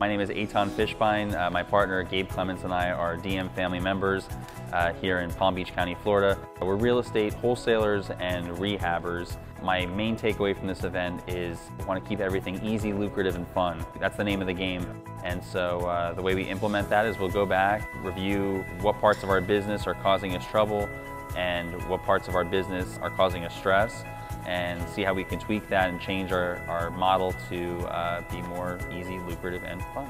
My name is Eitan Fishbein. Uh, my partner Gabe Clements and I are DM family members uh, here in Palm Beach County, Florida. We're real estate wholesalers and rehabbers. My main takeaway from this event is we want to keep everything easy, lucrative, and fun. That's the name of the game. And so uh, the way we implement that is we'll go back, review what parts of our business are causing us trouble and what parts of our business are causing us stress and see how we can tweak that and change our, our model to uh, be more easy, lucrative, and fun.